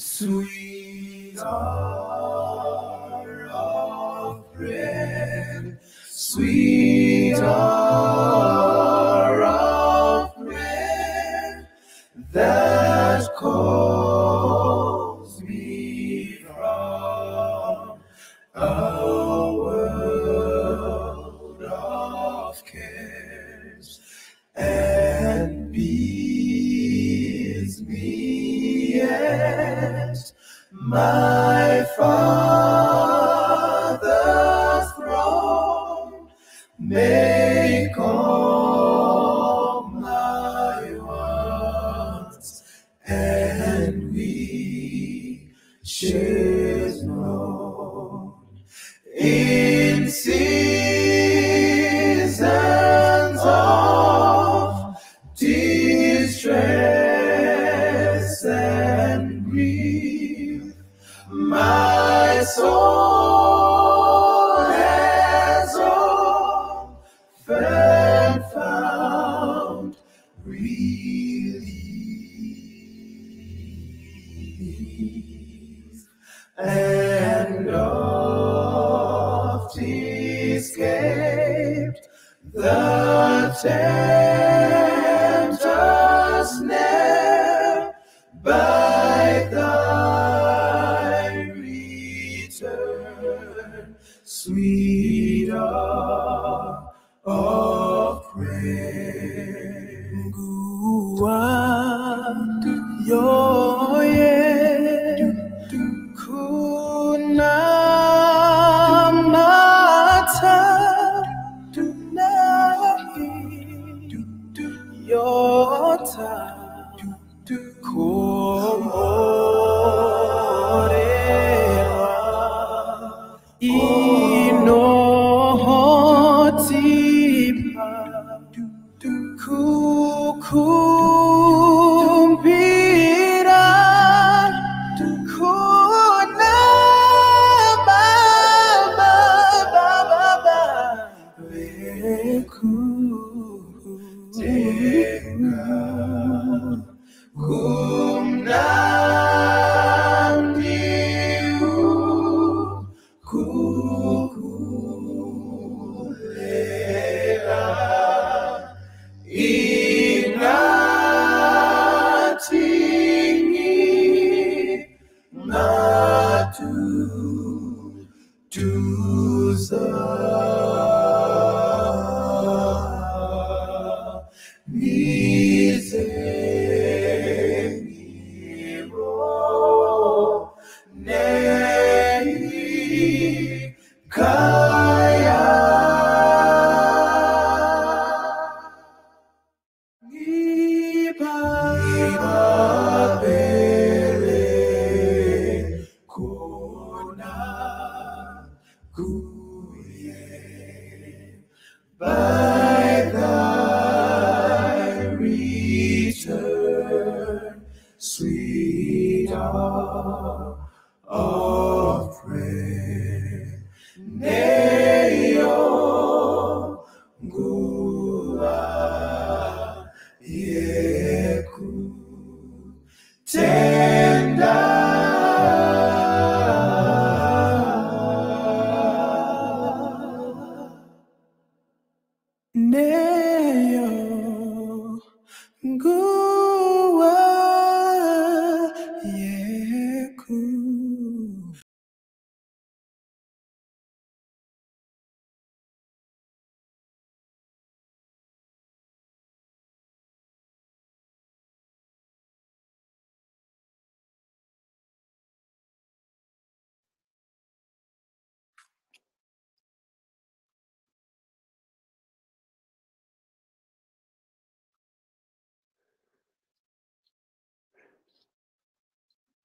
Sweet hour of prayer, sweet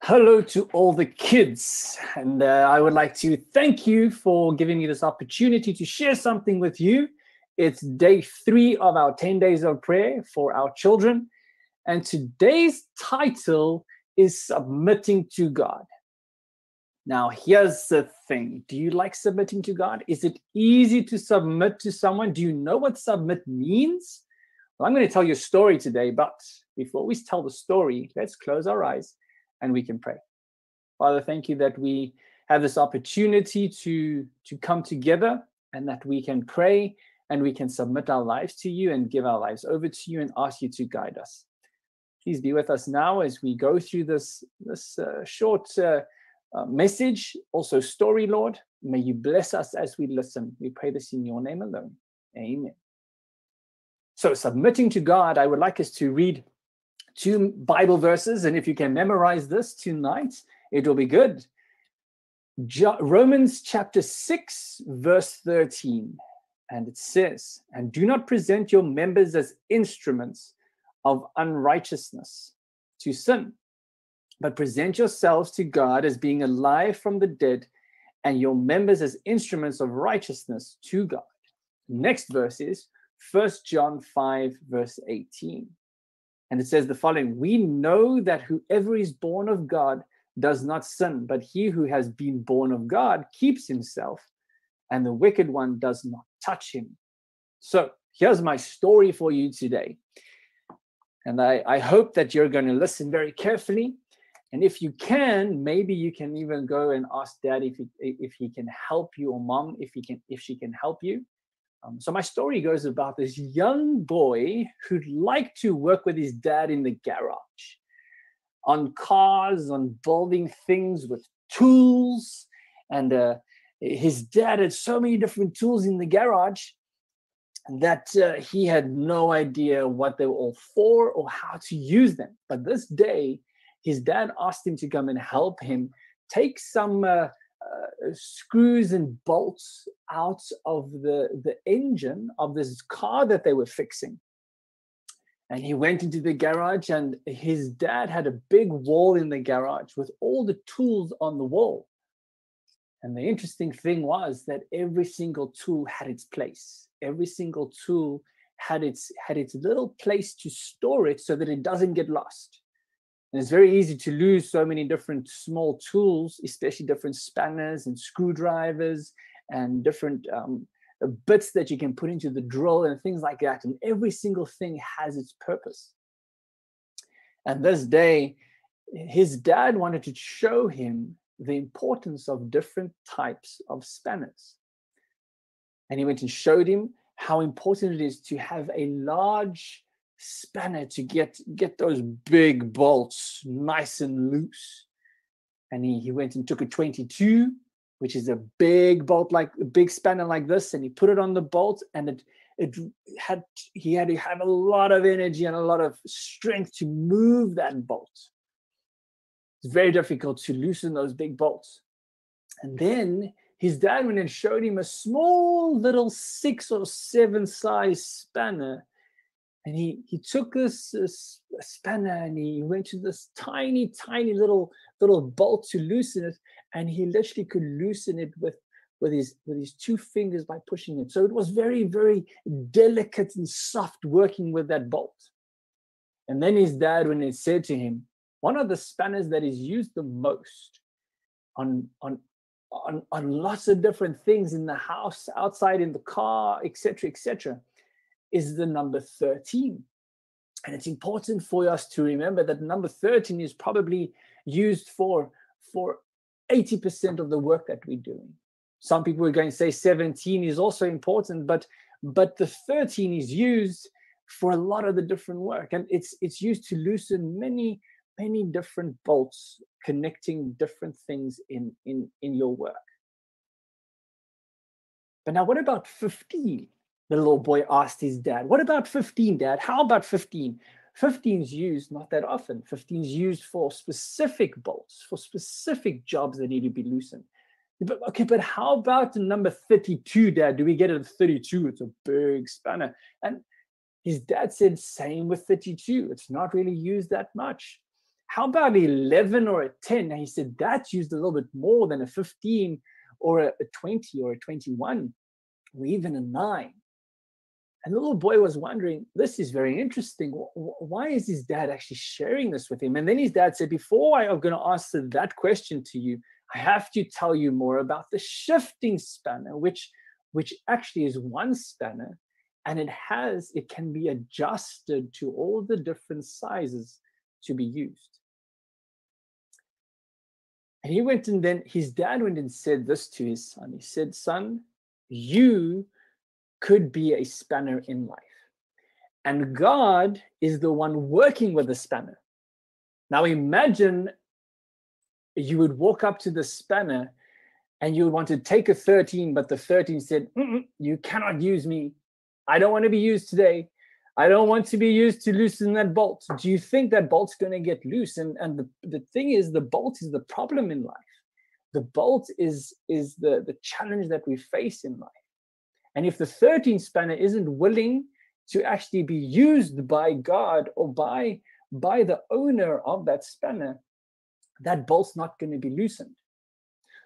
Hello to all the kids. And uh, I would like to thank you for giving me this opportunity to share something with you. It's day three of our 10 days of prayer for our children. And today's title is Submitting to God. Now, here's the thing Do you like submitting to God? Is it easy to submit to someone? Do you know what submit means? Well, I'm going to tell you a story today, but before we tell the story, let's close our eyes and we can pray. Father, thank you that we have this opportunity to, to come together and that we can pray and we can submit our lives to you and give our lives over to you and ask you to guide us. Please be with us now as we go through this, this uh, short uh, uh, message, also story, Lord. May you bless us as we listen. We pray this in your name alone. Amen. So, submitting to God, I would like us to read two Bible verses. And if you can memorize this tonight, it will be good. Jo- Romans chapter 6, verse 13. And it says, And do not present your members as instruments of unrighteousness to sin, but present yourselves to God as being alive from the dead, and your members as instruments of righteousness to God. Next verse is 1 John 5, verse 18. And it says the following We know that whoever is born of God does not sin, but he who has been born of God keeps himself, and the wicked one does not touch him. So here's my story for you today. And I, I hope that you're going to listen very carefully. And if you can, maybe you can even go and ask dad if he, if he can help you or mom if he can if she can help you. Um, so my story goes about this young boy who'd like to work with his dad in the garage on cars, on building things with tools. And uh, his dad had so many different tools in the garage that uh, he had no idea what they were all for or how to use them. But this day, his dad asked him to come and help him take some uh, Uh, screws and bolts out of the, the engine of this car that they were fixing. And he went into the garage, and his dad had a big wall in the garage with all the tools on the wall. And the interesting thing was that every single tool had its place. Every single tool had its had its little place to store it so that it doesn't get lost. And it's very easy to lose so many different small tools, especially different spanners and screwdrivers and different um, bits that you can put into the drill and things like that. And every single thing has its purpose. And this day, his dad wanted to show him the importance of different types of spanners. And he went and showed him how important it is to have a large spanner to get get those big bolts nice and loose. And he, he went and took a 22, which is a big bolt like a big spanner like this, and he put it on the bolt, and it it had he had to have a lot of energy and a lot of strength to move that bolt. It's very difficult to loosen those big bolts. And then his dad went and showed him a small little six or seven size spanner. And he, he took this, this spanner and he went to this tiny, tiny little little bolt to loosen it. And he literally could loosen it with, with his with his two fingers by pushing it. So it was very, very delicate and soft working with that bolt. And then his dad, when he said to him, one of the spanners that is used the most on on on, on lots of different things in the house, outside in the car, etc., etc., is the number 13. And it's important for us to remember that number 13 is probably used for, for 80% of the work that we're doing. Some people are going to say 17 is also important, but but the 13 is used for a lot of the different work. And it's it's used to loosen many many different bolts connecting different things in in in your work but now what about 15 the little boy asked his dad what about 15 dad? How about 15 15 is used not that often. 15 is used for specific bolts for specific jobs that need to be loosened. But okay but how about the number 32 dad? Do we get it at 32 it's a big spanner. And his dad said same with 32 it's not really used that much. How about 11 or a 10? And he said, that's used a little bit more than a 15 or a, 20 or a 21 or even a 9. And the little boy was wondering, this is very interesting. Why is his dad actually sharing this with him? And then his dad said, Before I am going to answer that question to you, I have to tell you more about the shifting spanner, which, which actually is one spanner. And it has, it can be adjusted to all the different sizes to be used. And he went and then his dad went and said this to his son. He said, Son, you could be a spanner in life. And God is the one working with the spanner. Now imagine you would walk up to the spanner and you would want to take a 13, but the 13 said, "Mm-mm, You cannot use me. I don't want to be used today. I don't want to be used to loosen that bolt. Do you think that bolt's going to get loose? And, and the, the thing is, the bolt is the problem in life. The bolt is, is the, the challenge that we face in life. And if the 13 spanner isn't willing to actually be used by God or by, by the owner of that spanner, that bolt's not going to be loosened.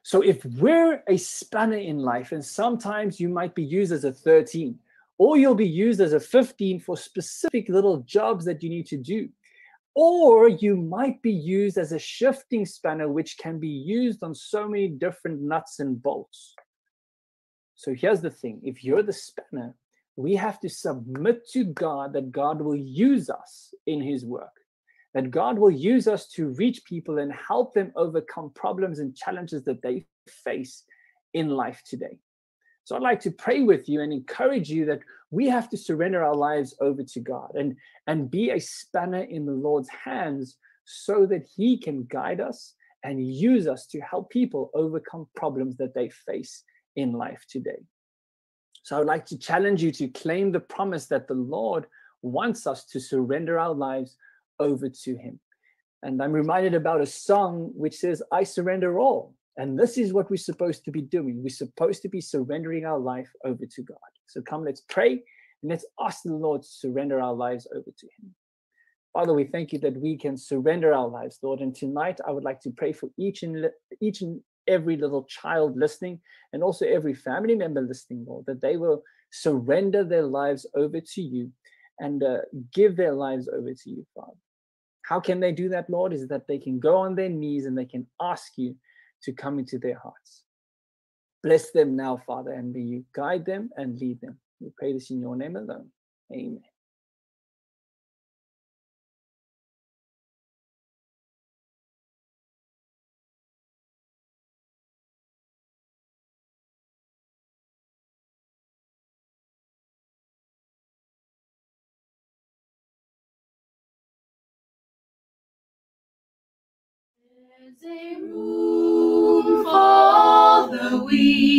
So if we're a spanner in life, and sometimes you might be used as a 13, or you'll be used as a 15 for specific little jobs that you need to do. Or you might be used as a shifting spanner, which can be used on so many different nuts and bolts. So here's the thing if you're the spanner, we have to submit to God that God will use us in his work, that God will use us to reach people and help them overcome problems and challenges that they face in life today. So I'd like to pray with you and encourage you that we have to surrender our lives over to God and, and be a spanner in the Lord's hands so that He can guide us and use us to help people overcome problems that they face in life today. So I would like to challenge you to claim the promise that the Lord wants us to surrender our lives over to Him. And I'm reminded about a song which says, I surrender all. And this is what we're supposed to be doing. We're supposed to be surrendering our life over to God. So come, let's pray and let's ask the Lord to surrender our lives over to Him. Father, we thank you that we can surrender our lives, Lord. And tonight, I would like to pray for each and each and every little child listening, and also every family member listening, Lord, that they will surrender their lives over to you and uh, give their lives over to you, Father. How can they do that, Lord? Is that they can go on their knees and they can ask you to come into their hearts. Bless them now, Father, and may you guide them and lead them. We pray this in your name alone. Amen. There's a room for the weak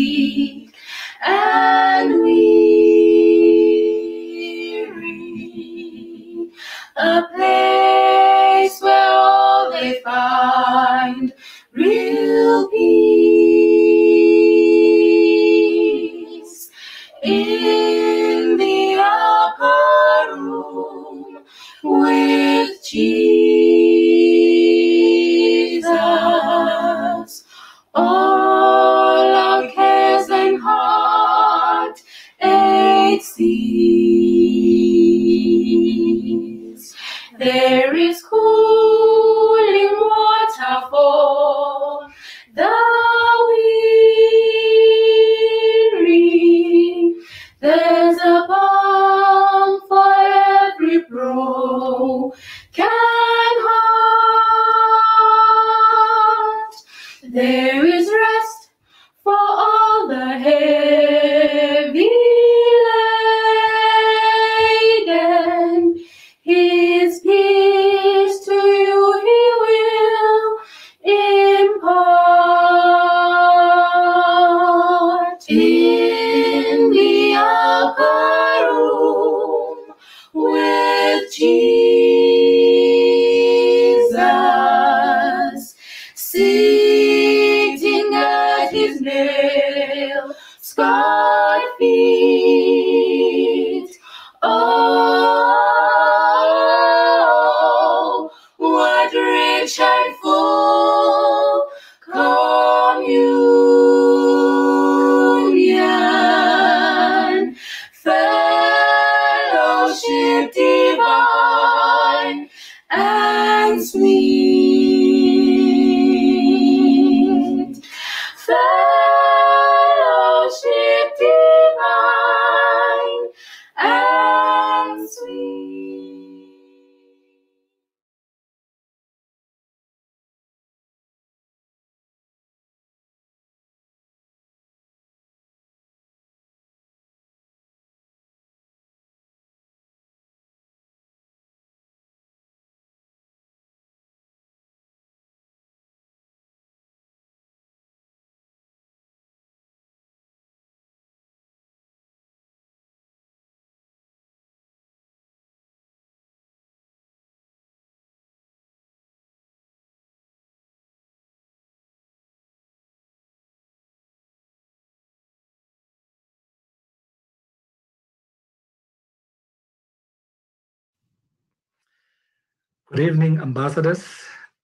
Good evening, ambassadors.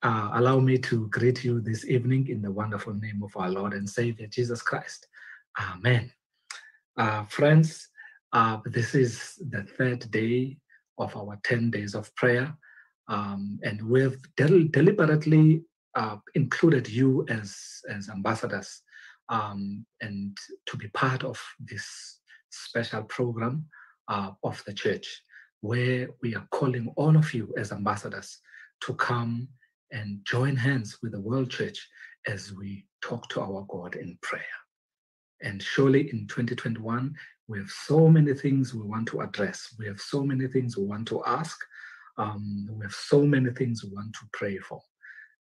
Uh, allow me to greet you this evening in the wonderful name of our Lord and Savior Jesus Christ. Amen. Uh, friends, uh, this is the third day of our 10 days of prayer, um, and we've del- deliberately uh, included you as, as ambassadors um, and to be part of this special program uh, of the church where we are calling all of you as ambassadors to come and join hands with the world church as we talk to our God in prayer. And surely in 2021, we have so many things we want to address. We have so many things we want to ask. Um, we have so many things we want to pray for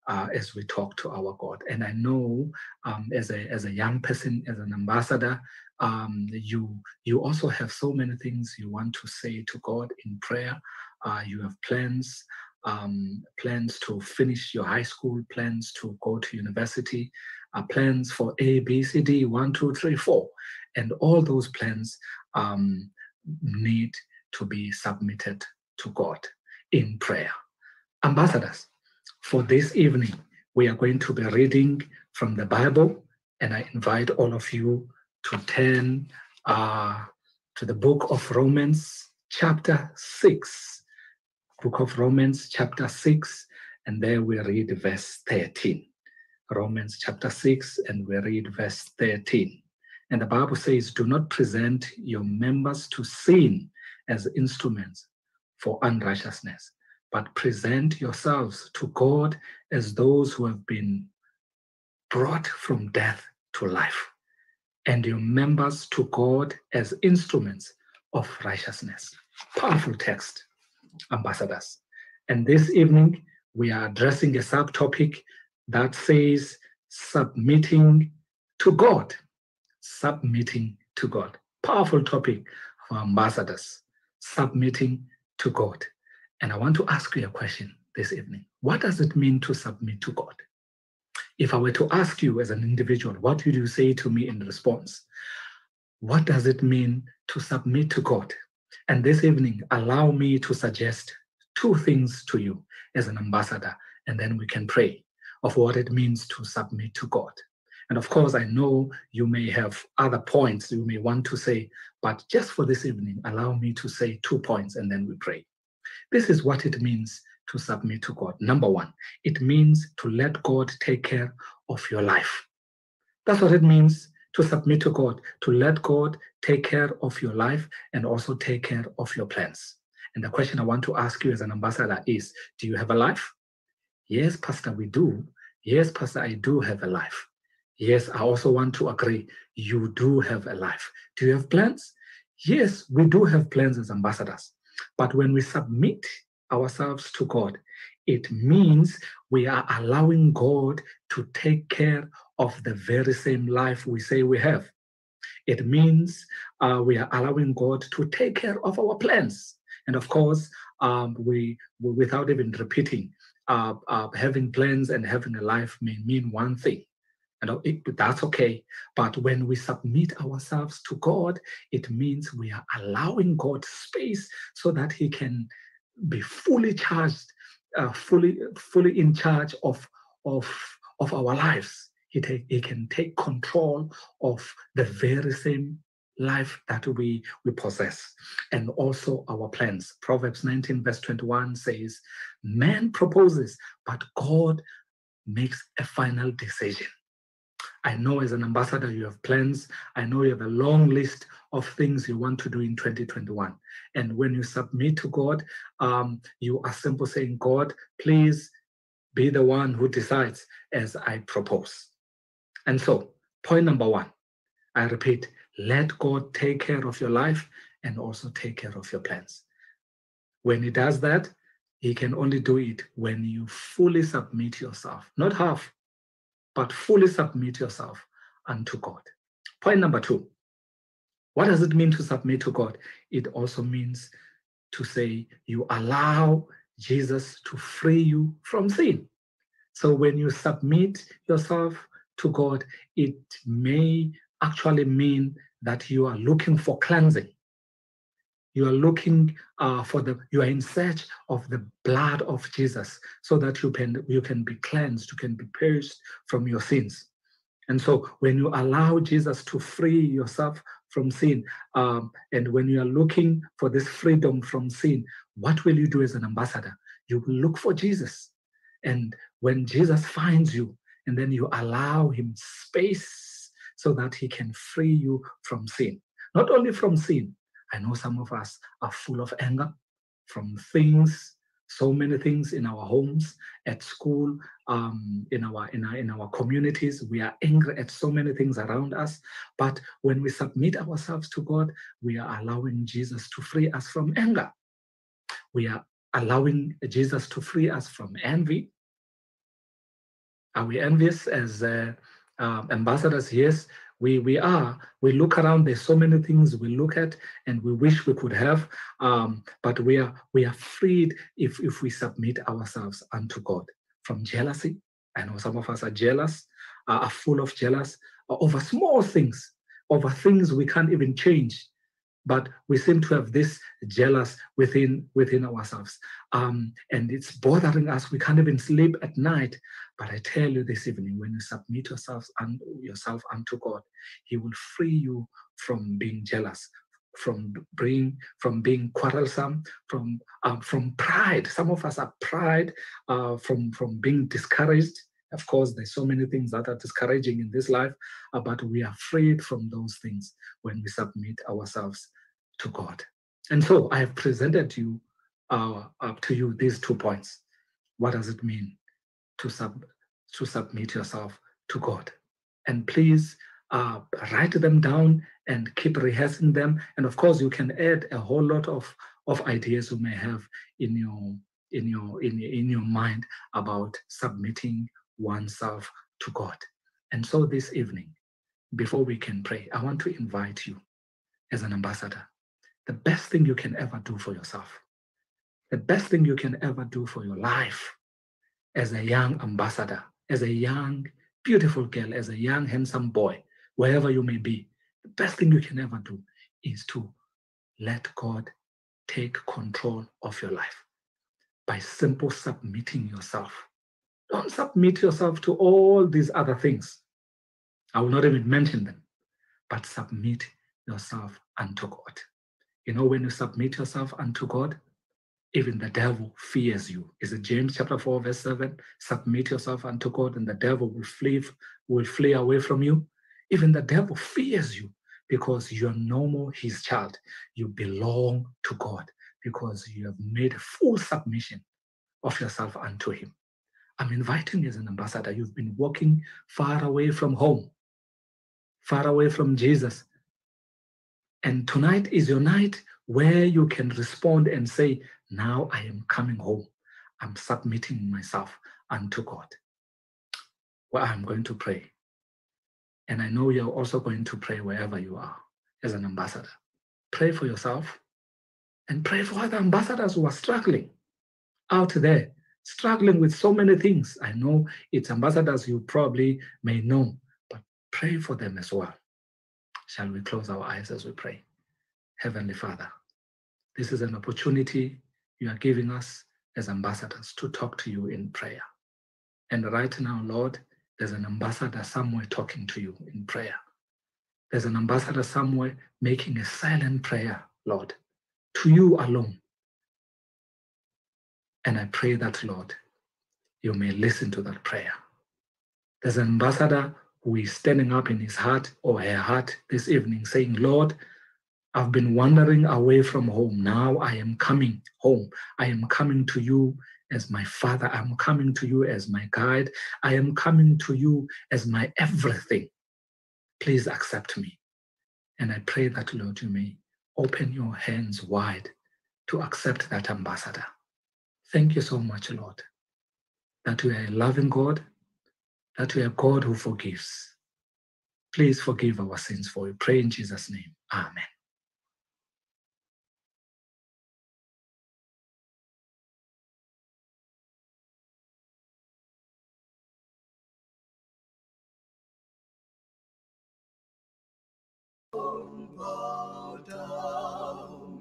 uh, as we talk to our God. And I know um, as, a, as a young person, as an ambassador, um, you you also have so many things you want to say to God in prayer. Uh, you have plans, um, plans to finish your high school, plans to go to university, uh, plans for A, B, C, D, one, two, three, four, and all those plans um, need to be submitted to God in prayer. Ambassadors, for this evening, we are going to be reading from the Bible, and I invite all of you to turn uh, to the book of Romans, chapter 6. Book of Romans, chapter 6, and there we read verse 13. Romans chapter 6, and we read verse 13. And the Bible says, Do not present your members to sin as instruments for unrighteousness, but present yourselves to God as those who have been brought from death to life and your members to God as instruments of righteousness. Powerful text, ambassadors. And this evening, we are addressing a subtopic that says submitting to God. Submitting to God. Powerful topic for ambassadors. Submitting to God. And I want to ask you a question this evening. What does it mean to submit to God? If I were to ask you as an individual, what would you say to me in response? What does it mean to submit to God? And this evening, allow me to suggest two things to you as an ambassador, and then we can pray of what it means to submit to God. And of course, I know you may have other points you may want to say, but just for this evening, allow me to say two points and then we pray. This is what it means to submit to God. Number one, it means to let God take care of your life. That's what it means to submit to God, to let God take care of your life and also take care of your plans. And the question I want to ask you as an ambassador is Do you have a life? Yes, Pastor, we do. Yes, Pastor, I do have a life. Yes, I also want to agree. You do have a life. Do you have plans? Yes, we do have plans as ambassadors. But when we submit ourselves to God, it means we are allowing God to take care of the very same life we say we have. It means uh, we are allowing God to take care of our plans. And of course, um, we, we, without even repeating, uh, uh, having plans and having a life may mean one thing. And it, that's okay. But when we submit ourselves to God, it means we are allowing God space so that He can be fully charged, uh, fully fully in charge of of of our lives. He take he can take control of the very same life that we we possess. And also our plans. Proverbs 19 verse 21 says man proposes but god makes a final decision I know as an ambassador you have plans. I know you have a long list of things you want to do in 2021. And when you submit to God, um, you are simply saying, God, please be the one who decides as I propose. And so, point number one, I repeat, let God take care of your life and also take care of your plans. When He does that, He can only do it when you fully submit yourself, not half, but fully submit yourself unto God. Point number two what does it mean to submit to God? It also means to say you allow Jesus to free you from sin. So when you submit yourself to God, it may actually mean that you are looking for cleansing. You are looking uh, for the. You are in search of the blood of Jesus, so that you can you can be cleansed, you can be purged from your sins. And so, when you allow Jesus to free yourself from sin, um, and when you are looking for this freedom from sin, what will you do as an ambassador? You will look for Jesus. And when Jesus finds you, and then you allow him space so that he can free you from sin. Not only from sin, I know some of us are full of anger from things, so many things in our homes, at school, um, in our in our in our communities. We are angry at so many things around us. But when we submit ourselves to God, we are allowing Jesus to free us from anger. We are allowing Jesus to free us from envy. Are we envious as uh, um, ambassadors? Yes, we we are. We look around. There's so many things we look at, and we wish we could have. Um, but we are we are freed if if we submit ourselves unto God from jealousy. I know some of us are jealous, are full of jealous over small things, over things we can't even change but we seem to have this jealous within within ourselves um, and it's bothering us we can't even sleep at night but i tell you this evening when you submit yourselves and yourself unto god he will free you from being jealous from being from being quarrelsome from um, from pride some of us are pride uh, from from being discouraged of course, there's so many things that are discouraging in this life, uh, but we are freed from those things when we submit ourselves to God. And so I have presented you uh, up to you these two points. What does it mean to sub to submit yourself to God? And please uh, write them down and keep rehearsing them. And of course, you can add a whole lot of of ideas you may have in your in your in, in your mind about submitting oneself to God. And so this evening, before we can pray, I want to invite you as an ambassador. The best thing you can ever do for yourself, the best thing you can ever do for your life as a young ambassador, as a young, beautiful girl, as a young, handsome boy, wherever you may be, the best thing you can ever do is to let God take control of your life by simple submitting yourself don't submit yourself to all these other things. I will not even mention them, but submit yourself unto God. You know, when you submit yourself unto God, even the devil fears you. Is it James chapter 4, verse 7? Submit yourself unto God, and the devil will flee, will flee away from you. Even the devil fears you because you're no more his child. You belong to God because you have made full submission of yourself unto him. I'm inviting you as an ambassador. You've been walking far away from home, far away from Jesus. And tonight is your night where you can respond and say, Now I am coming home. I'm submitting myself unto God. Well, I'm going to pray. And I know you're also going to pray wherever you are as an ambassador. Pray for yourself and pray for other ambassadors who are struggling out there struggling with so many things. I know it's ambassadors you probably may know, but pray for them as well. Shall we close our eyes as we pray? Heavenly Father, this is an opportunity you are giving us as ambassadors to talk to you in prayer. And right now, Lord, there's an ambassador somewhere talking to you in prayer. There's an ambassador somewhere making a silent prayer, Lord, to you alone. And I pray that, Lord, you may listen to that prayer. There's an ambassador who is standing up in his heart or her heart this evening saying, Lord, I've been wandering away from home. Now I am coming home. I am coming to you as my father. I'm coming to you as my guide. I am coming to you as my everything. Please accept me. And I pray that, Lord, you may open your hands wide to accept that ambassador. Thank you so much, Lord, that you are a loving God, that you are God who forgives. Please forgive our sins for we pray in Jesus' name. Amen. Bow down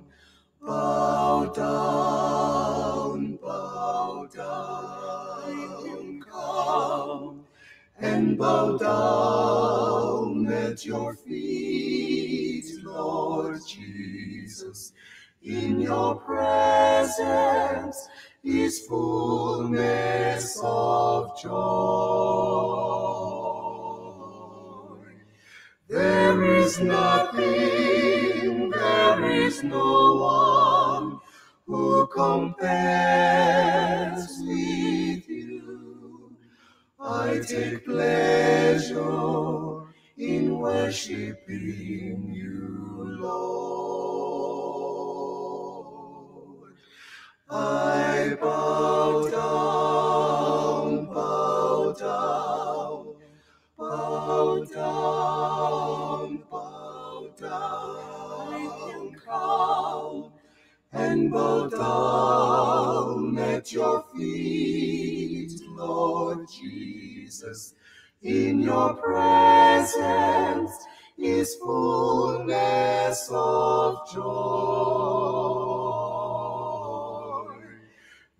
Bow down, bow down, come and bow down at your feet, Lord Jesus. In your presence is fullness of joy. There is nothing, there is no one who compares with you. I take pleasure in worshiping you, Lord. I bow down, bow down at your feet, Lord Jesus. In your presence is fullness of joy.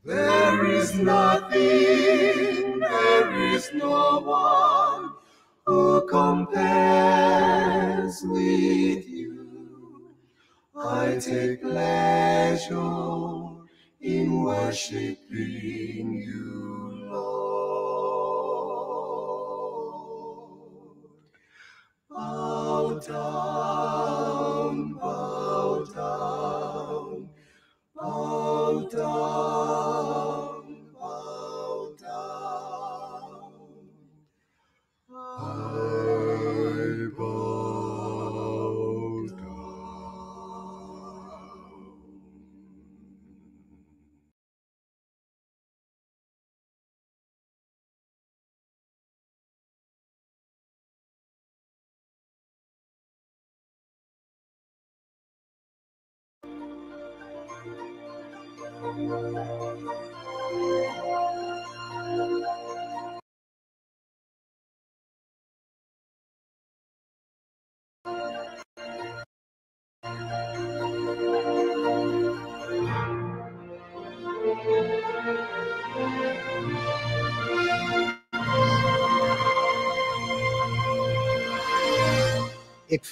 There is nothing, there is no one who compares with you. I take pleasure in worshiping you, Lord. Bow down, bow down, bow down,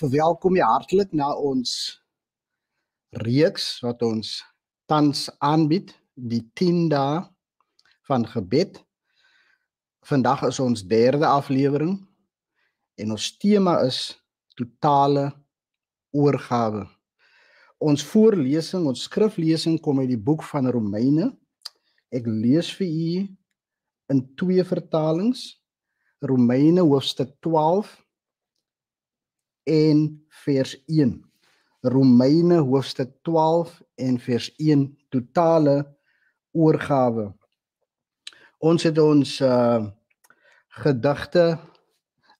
verwelkom jou hartlik na ons reeks wat ons tans aanbied, die 10 dae van gebed. Vandag is ons derde aflewering en ons tema is totale oorgawe. Ons voorlesing, ons skriflesing kom uit die boek van Romeine. Ek lees vir u in twee vertalings. Romeine hoofstuk 12 en vers 1. Romeine hoofstuk 12 en vers 1 totale oorgawe. Ons het ons uh gedigte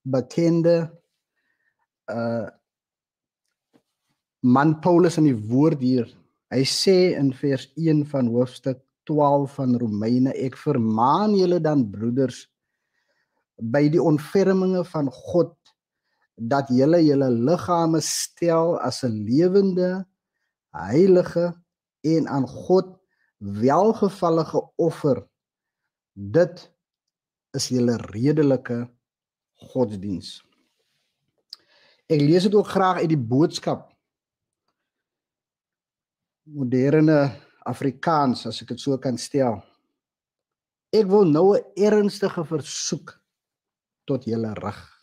bekende uh man Paulus in die woord hier. Hy sê in vers 1 van hoofstuk 12 van Romeine ek vermaan julle dan broeders by die ontferminge van God dat julle julle liggame stel as 'n lewende heilige en aan God welgevallige offer. Dit is julle redelike godsdiens ek lees dit ook graag uit die boodskap. Moderne Afrikaans as ek dit so kan stel. Ek wil nou 'n ernstige versoek tot julle rig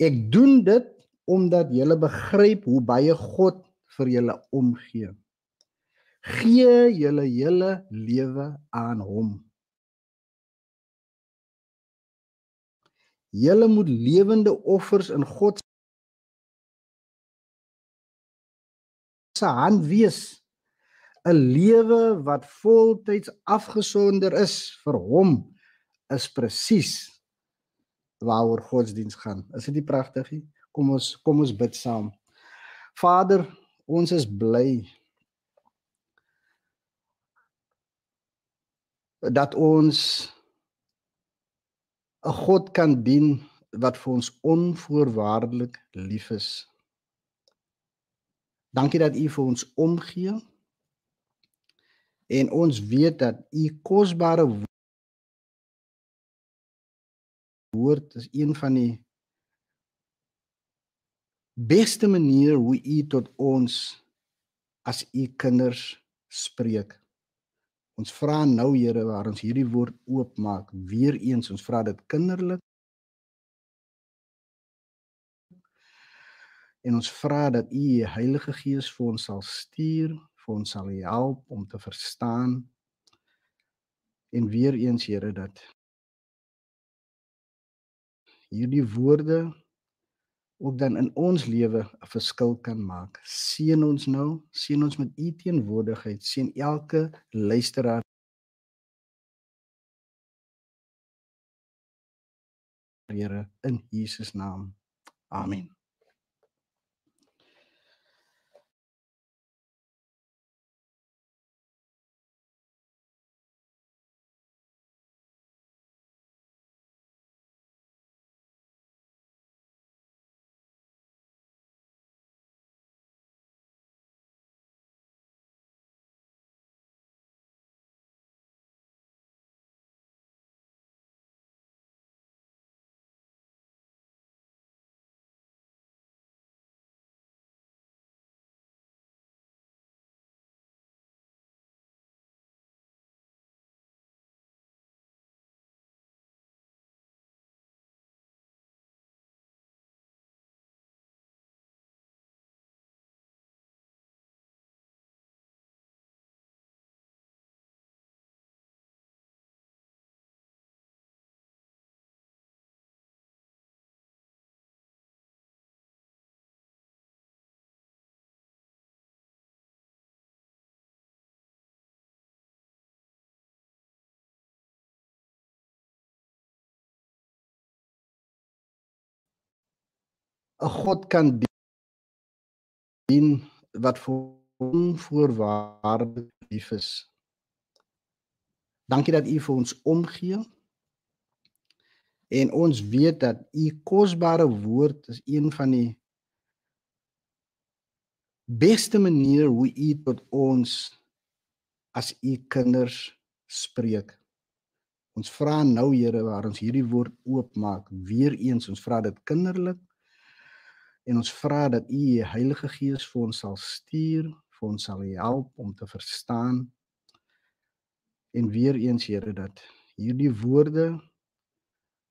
Ek doen dit omdat julle begryp hoe baie God vir julle omgee. Gee julle hele lewe aan hom. Julle moet lewende offers in God se hand wees. 'n Lewe wat voltyds afgesonder is vir hom is presies waaroor godsdiens gaan. Is dit nie pragtig nie? Kom ons kom ons bid saam. Vader, ons is bly dat ons 'n God kan dien wat vir ons onvoorwaardelik lief is. Dankie dat U vir ons omgee. En ons weet dat U kosbare woord is een van die beste maniere hoe U tot ons as U kinders spreek. Ons vra nou Here waar ons hierdie woord oopmaak, weer eens ons vra dit kinderlik En ons vra dat U Heilige Gees vir ons sal stuur, vir ons sal help om te verstaan. En weer eens Here dat hierdie woorde ook dan in ons lewe 'n verskil kan maak. Seën ons nou, seën ons met U teenwoordigheid, seën elke luisteraar Here in Jesus naam. Amen. ‘n God kan dien wat vir hom voorwaardelik lief is. Dankie dat U vir ons omgee. En ons weet dat U kosbare woord is een van die beste maniere hoe U tot ons as U kinders spreek. Ons vra nou Here waar ons hierdie woord oopmaak, weer eens ons vra dit kinderlik en ons vra dat U die Heilige Gees vir ons sal stuur, vir ons sal help om te verstaan. En weer eens Here dat hierdie woorde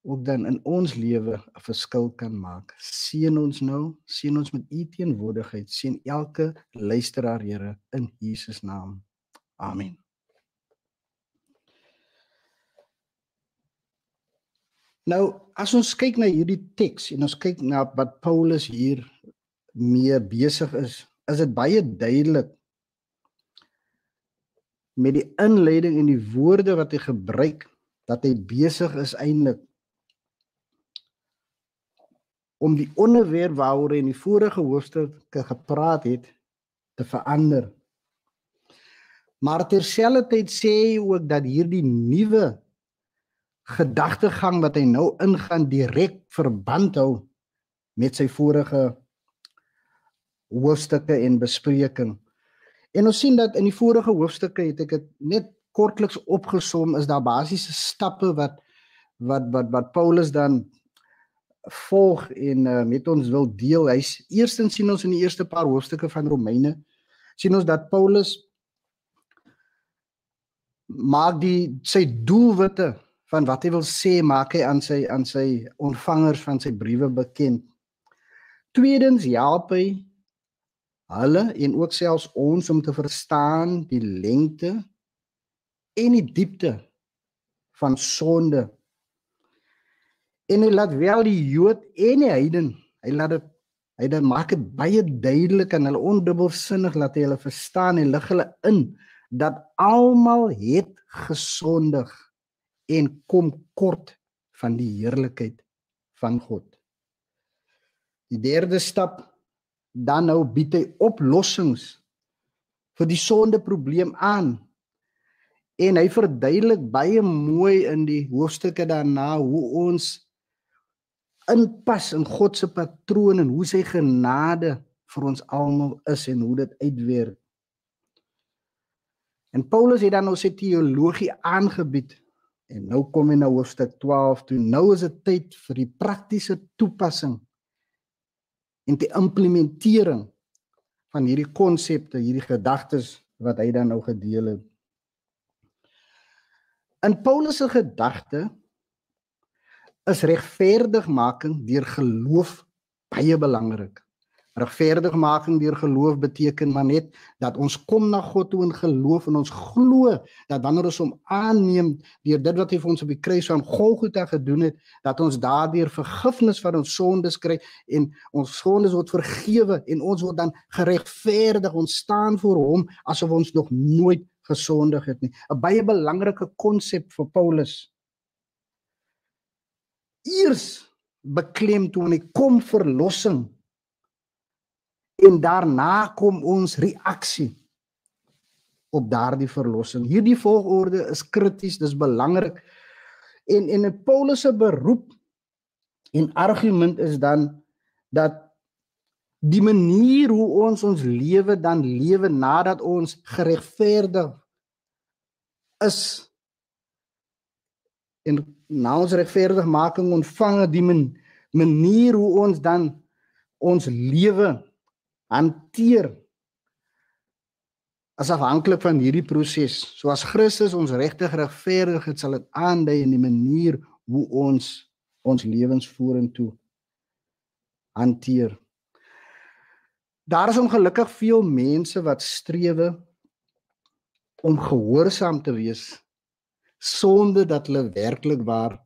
ook dan in ons lewe 'n verskil kan maak. Seën ons nou, seën ons met U teenwoordigheid, seën elke luisteraar Here in Jesus naam. Amen. Nou, as ons kyk na hierdie teks en ons kyk na wat Paulus hier mee besig is, is dit baie duidelik met die inleiding en die woorde wat hy gebruik dat hy besig is eintlik om die onderwerp waaroor hy in die vorige hoofstukke gepraat het te verander. Maar terselfdertyd sê hy ook dat hierdie nuwe gedagtegang wat hy nou ingaan direk verband hou met sy vorige hoofstukke en bespreking. En ons sien dat in die vorige hoofstukke het ek dit net kortliks opgesom is daar basiese stappe wat wat wat wat Paulus dan volg en uh, met ons wil deel. Hy's eerstens sien ons in die eerste paar hoofstukke van Romeine sien ons dat Paulus maak die sy doelwitte van wat hy wil sê maak hy aan sy aan sy ontvangers van sy briewe bekend. Tweedens help hy hulle en ook selfs ons om te verstaan die lengte en die diepte van sonde. En hy laat wel die Jood en die heiden, hy laat dit hy dit maak dit baie duidelik en hulle ondubbelsinnig laat hy hulle verstaan en lig hulle in dat almal het gesondig en kom kort van die heerlikheid van God. Die derde stap dan nou bied hy oplossings vir die sondeprobleem aan. En hy verduidelik baie mooi in die hoofstukke daarna hoe ons inpas in God se patroon en hoe sy genade vir ons almal is en hoe dit uitwerk. En Paulus het dan nou sy teologie aangebied en nou kom hy na hoofstuk 12 toe. Nou is dit tyd vir die praktiese toepassing en die implementering van hierdie konsepte, hierdie gedagtes wat hy dan nou gedeel het. In Paulus se gedagte is regverdigmaking deur geloof baie belangrik. Regverdigmaking deur geloof beteken maar net dat ons kom na God toe in geloof en ons glo dat wanneer ons hom aanneem deur dit wat hy vir ons op die kruis van Golgotha gedoen het, dat ons daardeur vergifnis van ons sondes kry en ons sondes word vergewe en ons word dan geregverdig. Ons staan voor hom asof ons nog nooit gesondig het nie. 'n Baie belangrike konsep vir Paulus. Eers beklemtoon hy kom verlossing en daarna kom ons reaksie op daardie verlossing. Hierdie volgorde is krities, dis belangrik. En en in Paulus se beroep en argument is dan dat die manier hoe ons ons lewe dan lewe nadat ons geregverdig is en na ons regverdigmaking ontvang die manier hoe ons dan ons lewe hanteer as afhanklik van hierdie proses. So as Christus ons regtig regverdig het, sal dit aandui in die manier hoe ons ons lewens vorentoe hanteer. Daar is ongelukkig veel mense wat strewe om gehoorsaam te wees sonder dat hulle werklik waar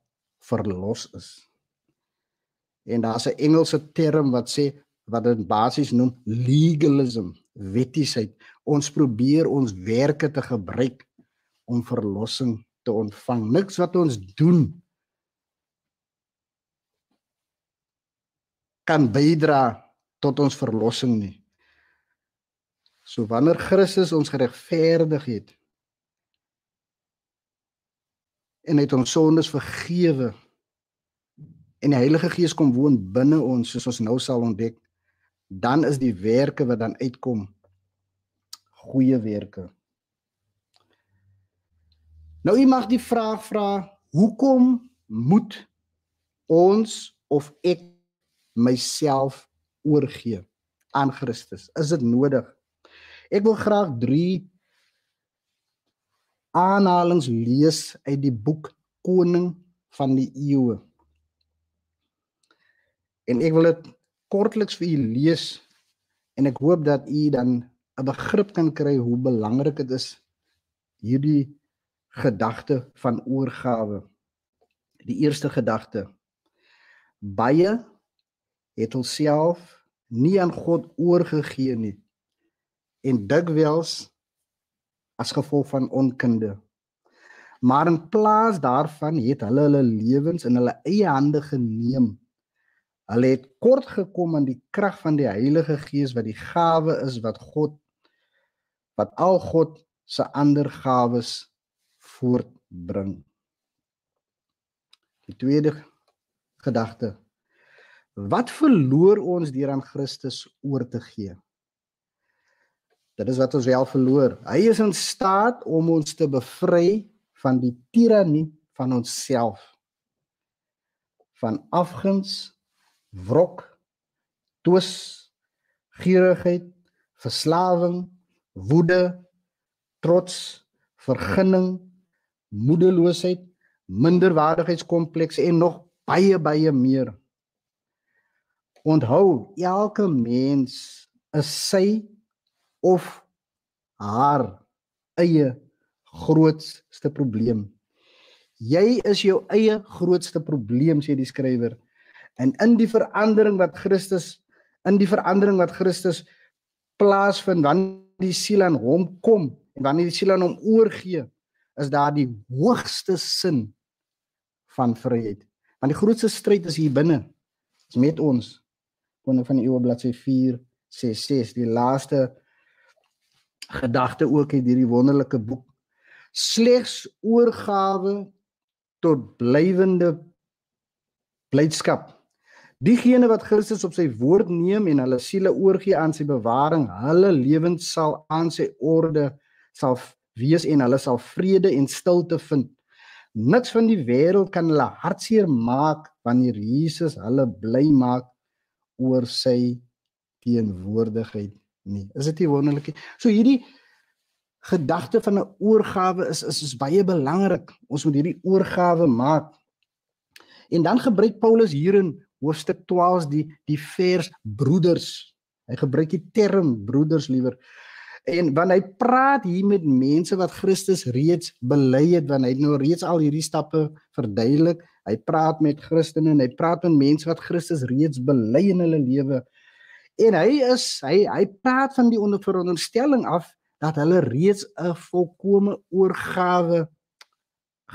verlos is. En daar's 'n Engelse term wat sê wat dit basies noem legalism, wettiesheid. Ons probeer ons werke te gebruik om verlossing te ontvang. Niks wat ons doen kan bydra tot ons verlossing nie. So wanneer Christus ons geregverdig het en het ons sondes vergewe en die Heilige Gees kom woon binne ons soos ons nou sal ontdek dan is die werke wat dan uitkom goeie werke. Nou jy mag die vraag vra, hoekom moet ons of ek myself oorgee aan Christus? Is dit nodig? Ek wil graag 3 aanhalings lees uit die boek Koning van die Eeue. En ek wil dit kortliks vir u lees en ek hoop dat u dan 'n begrip kan kry hoe belangrik dit is hierdie gedagte van oorgawe. Die eerste gedagte. Baie het hulself nie aan God oorgegee nie en dikwels as gevolg van onkunde. Maar in plaas daarvan het hulle hulle lewens in hulle eie hande geneem Hulle het kort gekom aan die krag van die Heilige Gees wat die gawe is wat God wat al God se ander gawes voortbring. Die tweede gedagte. Wat verloor ons deur aan Christus oor te gee? Dit is wat ons wel verloor. Hy is in staat om ons te bevry van die tirannie van onsself. Van afguns wrok, twis, gierigheid, verslawing, woede, trots, vergunning, moedeloosheid, minderwaardigheidskompleks en nog baie baie meer. Onthou, elke mens is sy of haar eie grootste probleem. Jy is jou eie grootste probleem sê die skrywer. En in die verandering wat Christus in die verandering wat Christus plaasvind wanneer die siel aan hom kom en wanneer die siel aan hom oorgee, is daar die hoogste sin van vryheid. Want die grootste stryd is hier binne. Is met ons. Koning van die eeue bladsy 4 sê 6 die laaste gedagte ook uit hierdie wonderlike boek. Slegs oorgawe tot blywende blydskap Diegene wat Christus op sy woord neem en hulle siele oorgee aan sy bewaring, hulle lewens sal aan sy orde sal wees en hulle sal vrede en stilte vind. Niks van die wêreld kan hulle hartseer maak wanneer Jesus hulle bly maak oor sy teenwoordigheid nie. Is dit nie wonderlik nie? So hierdie gedagte van 'n oorgawe is is is baie belangrik. Ons moet hierdie oorgawe maak. En dan gebruik Paulus hier in hoofstuk 12 die die vers broeders. Hy gebruik die term broeders liewer. En wanneer hy praat hier met mense wat Christus reeds bely het, wanneer hy nou reeds al hierdie stappe verduidelik, hy praat met Christene en hy praat met mense wat Christus reeds bely in hulle lewe. En hy is hy hy praat van die onderveronderstelling af dat hulle reeds 'n volkomme oorgawe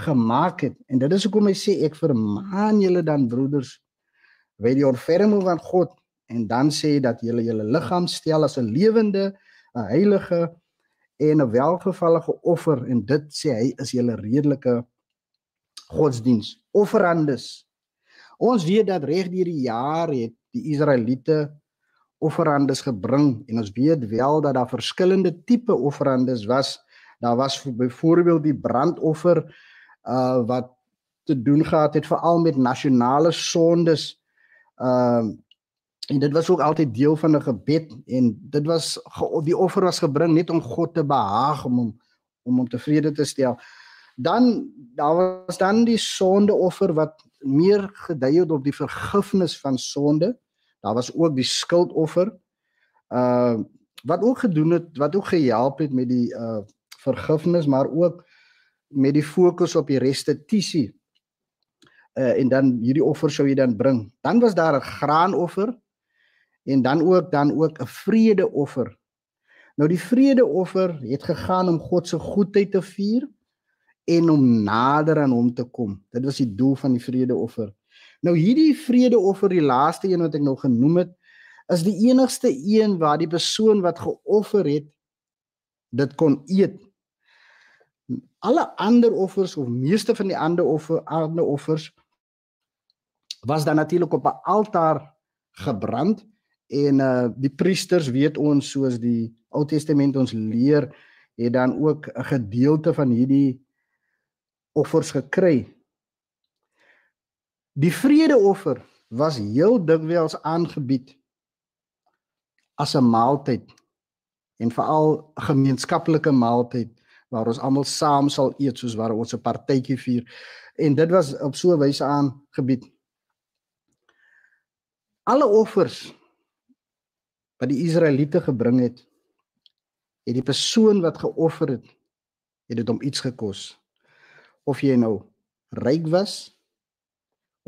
gemaak het. En dit is hoekom hy sê ek vermaan julle dan broeders by die ontferming van God en dan sê dat julle julle liggaam stel as 'n lewende, 'n heilige en 'n welgevallige offer en dit sê hy is julle redelike godsdiens, offerandes. Ons weet dat reg deur die jaar het die Israeliete offerandes gebring en ons weet wel dat daar verskillende tipe offerandes was. Daar was byvoorbeeld die brandoffer uh wat te doen gehad het veral met nasionale sondes. Ehm uh, en dit was ook altyd deel van 'n gebed en dit was die offer was gebring net om God te behaag om hom om hom tevrede te stel. Dan daar was dan die sondeoffer wat meer gedui het op die vergifnis van sonde. Daar was ook die skuldoffer. Uh wat ook gedoen het, wat ook gehelp het met die uh vergifnis, maar ook met die fokus op die restituisie. Uh en dan hierdie offer sou jy dan bring. Dan was daar 'n graanoffer en dan ook dan ook 'n vredeoffer. Nou die vredeoffer het gegaan om God se goedheid te vier en om nader aan hom te kom. Dit was die doel van die vredeoffer. Nou hierdie vredeoffer, die laaste een wat ek nou genoem het, is die enigste een waar die persoon wat geoffer het dit kon eet. Alle ander offers of meeste van die ander offer, ander offers was dan natuurlik op 'n altaar gebrand en uh die priesters weet ons soos die Ou Testament ons leer het dan ook 'n gedeelte van hierdie offers gekry Die vredeoffer was heel dikwels aangebied as 'n maaltyd en veral 'n gemeenskaplike maaltyd waar ons almal saam sal eet soos waar ons 'n partytjie vier en dit was op so 'n wyse aangebied. Alle offers wat die Israeliete gebring het, het die persoon wat geoffer het, het dit om iets gekos. Of jy nou ryk was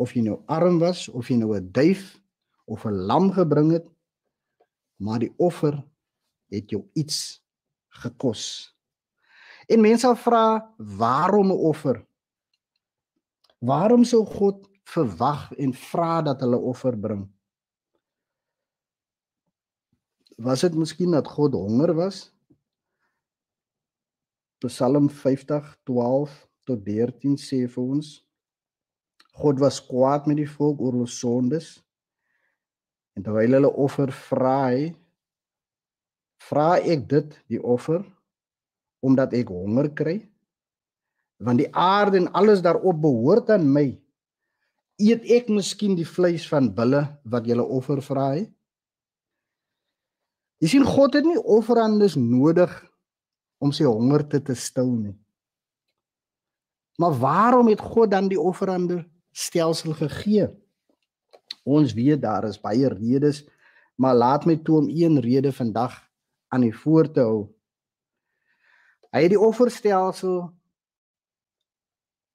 of jy nou arm was of jy nou 'n duif of 'n lam gebring het maar die offer het jou iets gekos. En mense sal vra waarom 'n offer? Waarom sou God verwag en vra dat hulle offer bring? Was dit miskien dat God honger was? Psalm 50:12 tot 13 sê vir ons God was kwaad met die volk oor hulle sondes. En terwyl hulle offer vra hy, vra ek dit die offer omdat ek honger kry? Want die aarde en alles daarop behoort aan my. Eet ek miskien die vleis van bulle wat julle offer vra hy? Jy sien God het nie offerandes nodig om sy honger te te stil nie. Maar waarom het God dan die offerande stelsel gegee. Ons weet daar is baie redes, maar laat my toe om een rede vandag aan die voor te hou. Hy het die offerstelsel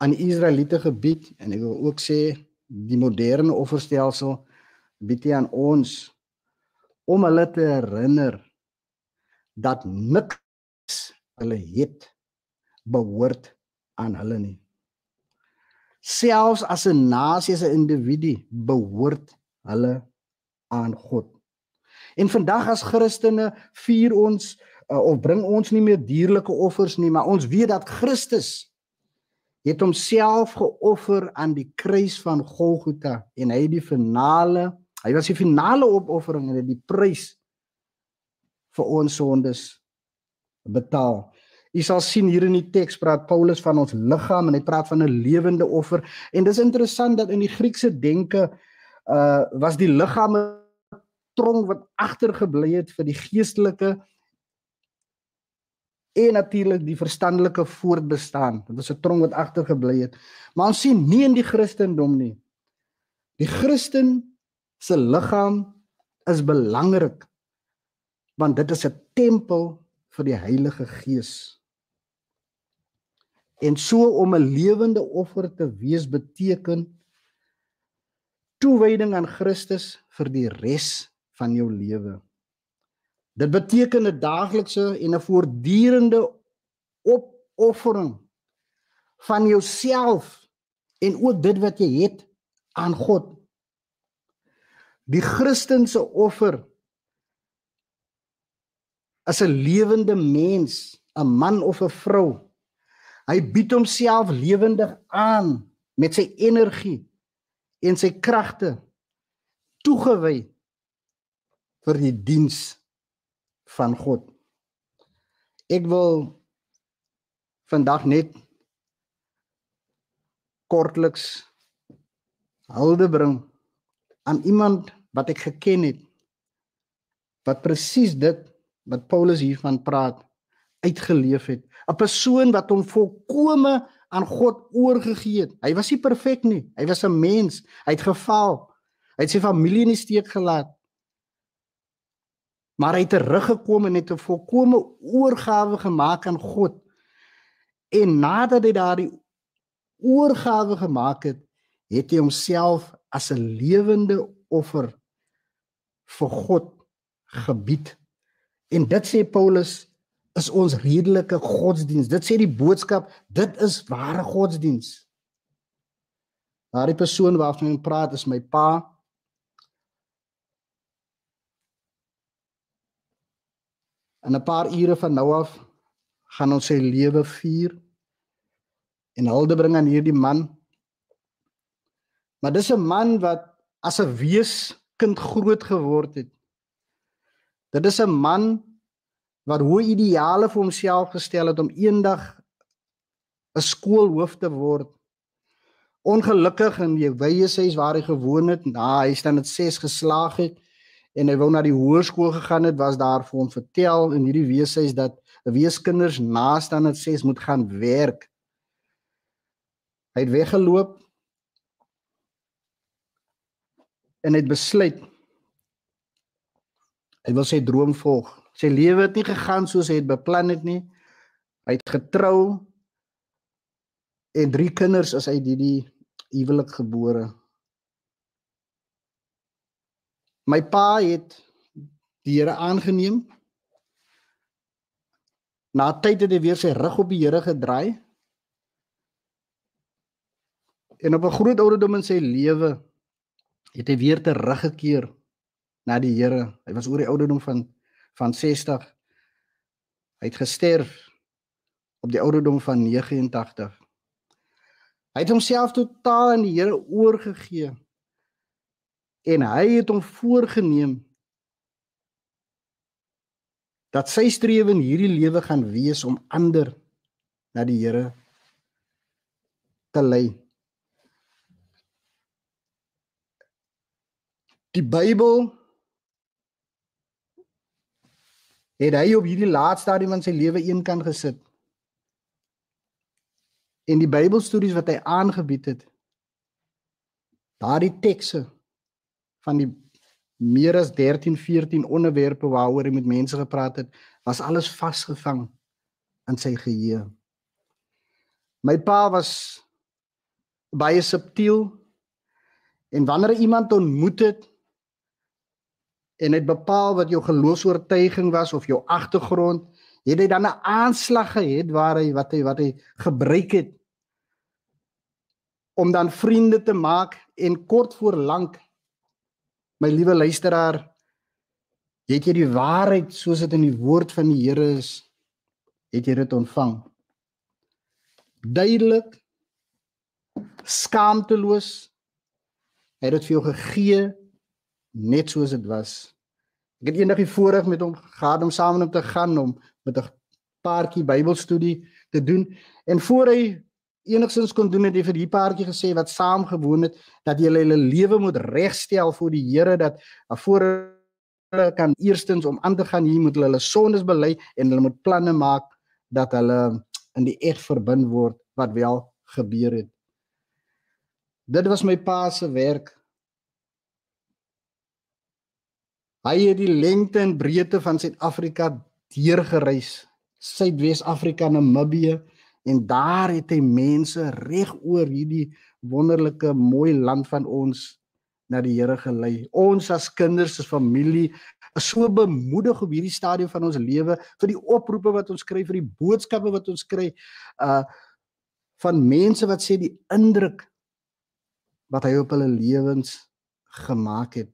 aan die Israeliete gebied en ek wil ook sê die moderne offerstelsel bied hy aan ons om hulle te herinner dat niks hulle het behoort aan hulle nie selfs as 'n nasie as 'n individu behoort hulle aan God. En vandag as Christene vier ons uh, of bring ons nie meer dierlike offers nie, maar ons weet dat Christus het homself geoffer aan die kruis van Golgotha en hy het die finale, hy was die finale opoffering en het die prys vir ons sondes betaal. Jy sal sien hier in die teks praat Paulus van ons liggaam en hy praat van 'n lewende offer en dis interessant dat in die Griekse denke uh was die liggaam 'n tronk wat agtergebly het vir die geestelike en natuurlik die verstandelike voortbestaan. Dit was 'n tronk wat agtergebly het. Maar ons sien nie in die Christendom nie. Die Christen se liggaam is belangrik want dit is 'n tempel vir die Heilige Gees. En so om 'n lewende offer te wees beteken toewyding aan Christus vir die res van jou lewe. Dit beteken 'n daaglikse en 'n voortdurende opoffering van jouself en ook dit wat jy het aan God. Die Christense offer as 'n lewende mens, 'n man of 'n vrou. Hy bied homself lewendig aan met sy energie en sy kragte toegewy vir die diens van God. Ek wil vandag net kortliks hulde bring aan iemand wat ek geken het wat presies dit wat Paulus hiervan praat uitgeleef het. 'n Persoon wat hom volkome aan God oorgegee het. Hy was nie perfek nie. Hy was 'n mens. Hy het gefaal. Hy het sy familie in die steek gelaat maar hy het teruggekom en het 'n volkomme oorgawe gemaak aan God. En nadat hy daardie oorgawe gemaak het, het hy homself as 'n lewende offer vir God gebied. En dit sê Paulus is ons redelike godsdiens. Dit sê die boodskap, dit is ware godsdiens. Daardie persoon waarvan ek praat is my pa, In 'n paar ure van nou af gaan ons sy lewe vier en hulde bring aan hierdie man. Maar dis 'n man wat as 'n weeskind groot geword het. Dit is 'n man wat hoë ideale vir homself gestel het om eendag 'n skoolhoof te word. Ongelukkig in die wye huis waar hy gewoon het, na hy staan dit 6 geslaag het, en hy wou na die hoërskool gegaan het was daar vir hom vertel in hierdie weeshuis dat weeskinders naaste aan dit sê moet gaan werk. Hy het weggeloop en het besluit hy wil sy droom volg. Sy lewe het nie gegaan soos hy het beplan het nie. Hy het getrou en drie kinders is uit hierdie huwelik gebore. My pa het die Here aangeneem. Na tyd het hy weer sy rug op die Here gedraai. En op 'n groot ouderdom in sy lewe het hy weer teruggekeer na die Here. Hy was oor die ouderdom van van 60. Hy het gesterf op die ouderdom van 89. Hy het homself totaal aan die Here oorgegee en hy het hom voorgenem dat sy strewe in hierdie lewe gaan wees om ander na die Here te lei. Die Bybel het hy op hierdie laaste stadium van sy lewe een kan gesit. En die Bybelstories wat hy aangebied het, daardie tekste van die meer as 13 14 onderwerpe waaroor hy met mense gepraat het, was alles vasgevang in sy geheue. My pa was baie subtiel en wanneer iemand ontmoet het en het bepaal wat jou geloofsoortuiging was of jou agtergrond, het hy dan 'n aanslag gehad waar hy wat hy wat hy gebruik het om dan vriende te maak en kort voor lank My liewe luisteraar, het jy die waarheid soos dit in die woord van die Here is, het jy dit ontvang? Duidelik skaamteloos. Hy het dit vir jou gegee net soos dit was. Ek het eendag die voorreg met hom gehad om saam met hom te gaan om met 'n paartjie Bybelstudie te doen en voor hy enigsins kon doen het hy vir die paartjie gesê wat saam gewoon het dat hulle hulle lewe moet regstel voor die Here dat voor hulle kan eerstens om aan te gaan hier moet hulle hulle sondes bely en hulle moet planne maak dat hulle in die eg verbind word wat wel gebeur het. Dit was my pa se werk. Hy het die lengte en breedte van Suid-Afrika deurgereis. Suidwes-Afrika, Namibië en daar het hy mense reg oor hierdie wonderlike mooi land van ons na die Here gelei. Ons as kinders, as familie, is so bemoedig op hierdie stadium van ons lewe vir die oproepe wat ons kry, vir die boodskappe wat ons kry uh van mense wat sê die indruk wat hy op hulle lewens gemaak het.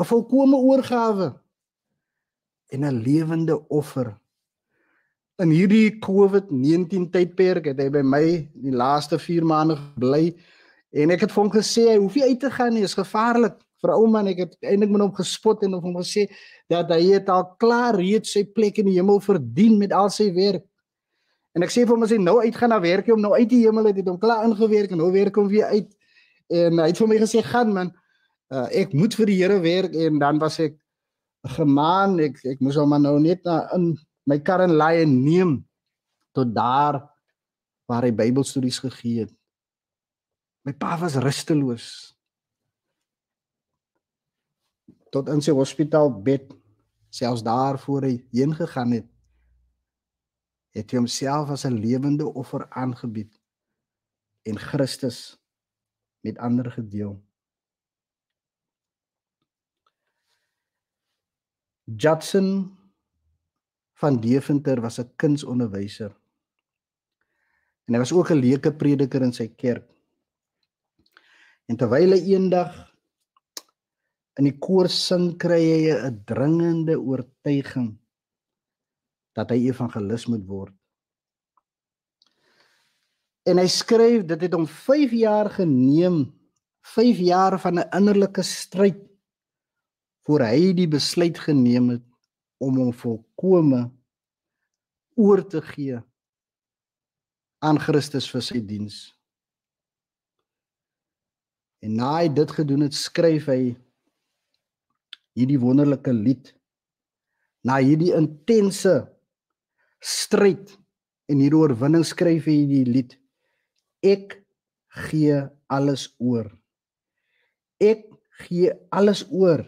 'n Volkomme oorgawe en 'n lewende offer. In hierdie COVID-19 tydperk het hy by my die laaste 4 maande gebly en ek het vir hom gesê hy hoef nie uit te gaan nie, is gevaarlik vir ou man. Ek het eintlik met hom gespot en hom gesê dat hy het al klaar reeds sy plek in die hemel verdien met al sy werk. En ek sê vir hom as hy nou uitgaan na werk, hom nou uit die hemel het, het hom klaar ingewerk en nou werk hom weer uit. En hy het vir my gesê gaan man, uh, ek moet vir die Here werk en dan was ek gemaan ek ek moes hom nou net na in my kar en laai en neem tot daar waar hy Bybelstudies gegee het. My pa was rusteloos. Tot in sy hospitaalbed selfs daar voor hy heen gegaan het het hy homself as 'n lewende offer aangebied en Christus met ander gedeel. Judson van Deventer was 'n kunsonderwyser. En hy was ook 'n leuke prediker in sy kerk. En terwyl hy eendag in die koor sing, kry hy 'n dringende oortuiging dat hy evangelis moet word. En hy skryf dit het hom 5 jaar geneem, 5 jaar van 'n innerlike stryd voor hy die besluit geneem het om hom volkome oor te gee aan Christus vir sy diens. En na hy dit gedoen het, skryf hy hierdie wonderlike lied. Na hierdie intense stryd en hierdie oorwinning skryf hy hierdie lied. Ek gee alles oor. Ek gee alles oor.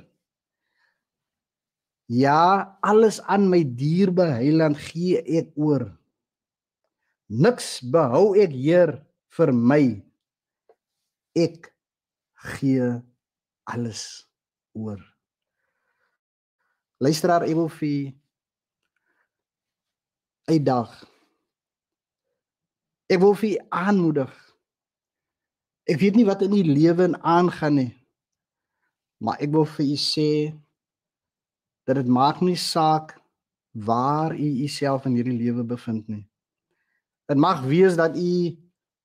Ja, alles aan my dierbare Heiland gee ek oor. Niks behou ek Heer vir my. Ek gee alles oor. Luisteraar, ek wil vir uitdag. Ek wil vir aanmoedig. Ek weet nie wat in u lewe aangaan nie. Maar ek wil vir u sê dat dit maak nie saak waar u uself in hierdie lewe bevind nie. Dit mag wees dat u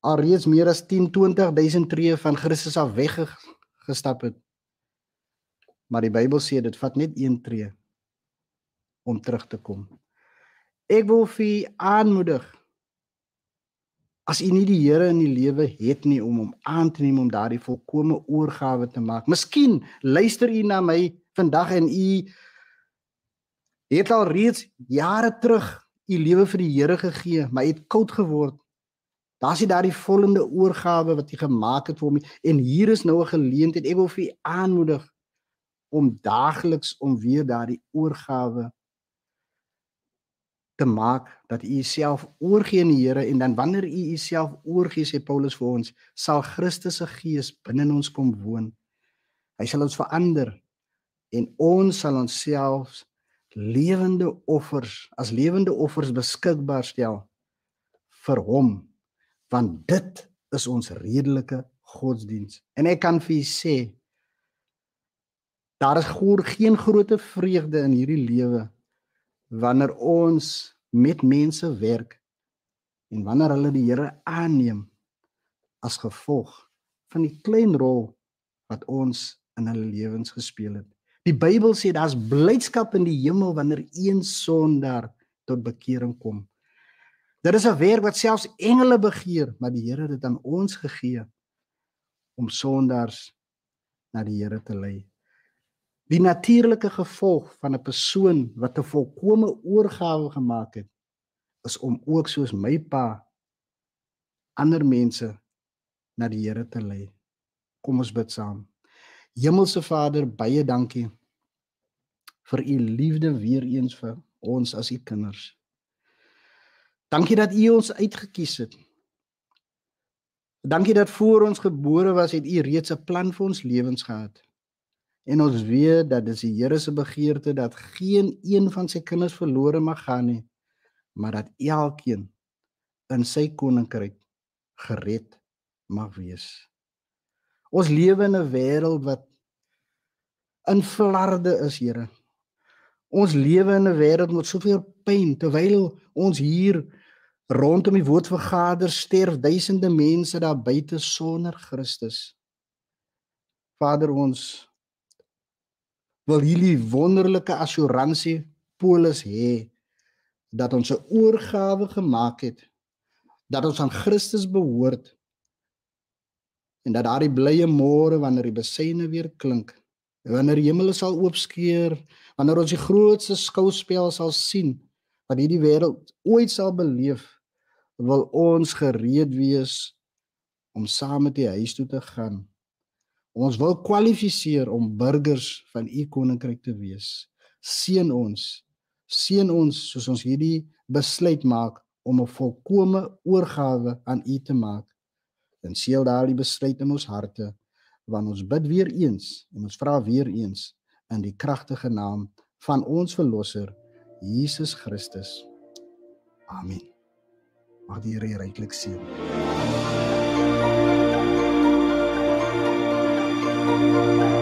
alreeds meer as 10 20000 tree van Christus af weggestap het. Maar die Bybel sê dit vat net een tree om terug te kom. Ek wil vir u aanmoedig as u nie die Here in die lewe het nie om hom aan te neem om daardie volkomme oorgawe te maak. Miskien luister u na my vandag en u Jy het al reeds jare terug u lewe vir die Here gegee, maar jy het koud geword. Daar's nie daardie volgende oorgawe wat jy gemaak het vir hom en hier is nou 'n geleentheid. Ek wil vir u aanmoedig om daagliks om weer daardie oorgawe te maak dat u jouself oorgee aan die Here en dan wanneer u jouself oorgee sê Paulus vir ons sal Christus se gees binne ons kom woon. Hy sal ons verander en ons sal onsself lewende offers as lewende offers beskikbaar stel vir hom want dit is ons redelike godsdiens en ek kan vir u sê daar is goor geen groote vreugde in hierdie lewe wanneer ons met mense werk en wanneer hulle die Here aanneem as gevolg van die klein rol wat ons in hulle lewens gespeel het. Die Bybel sê daar's blydskap in die hemel wanneer een sondaar tot bekering kom. Dit is 'n werk wat selfs engele begeer, maar die Here het dit aan ons gegee om sondaars na die Here te lei. Die natuurlike gevolg van 'n persoon wat 'n volkomme oorgawe gemaak het, is om ook soos my pa ander mense na die Here te lei. Kom ons bid saam. Hemelse Vader, baie dankie vir u liefde weer eens vir ons as u kinders. Dankie dat u ons uitgekies het. Dankie dat voor ons gebore was het u reeds 'n plan vir ons lewens gehad. En ons weet dat dis die Here se begeerte dat geen een van sy kinders verlore mag gaan nie, maar dat elkeen in sy koninkryk gered mag wees. Ons lewe in 'n wêreld wat in flarde is, Here. Ons lewe in 'n wêreld met soveel pyn terwyl ons hier rondom die woord vergader sterf duisende mense daar buite sonder Christus. Vader ons wil hierdie wonderlike assuransie polis hê dat ons 'n oorgawe gemaak het dat ons aan Christus behoort en dat daardie blye môre wanneer die besyne weer klink wanneer die hemel sal oopskeur wanneer ons die grootste skouspel sal sien wat hierdie wêreld ooit sal beleef wil ons gereed wees om saam met die huis toe te gaan. Ons wil kwalifiseer om burgers van u koninkryk te wees. Seën ons seën ons soos ons hierdie besluit maak om 'n volkomme oorgawe aan u te maak. En seël daardie besluit in ons harte want ons bid weer eens en ons vra weer eens in die kragtige naam van ons verlosser Jesus Christus. Amen. Mag die Here ryklik seën. thank you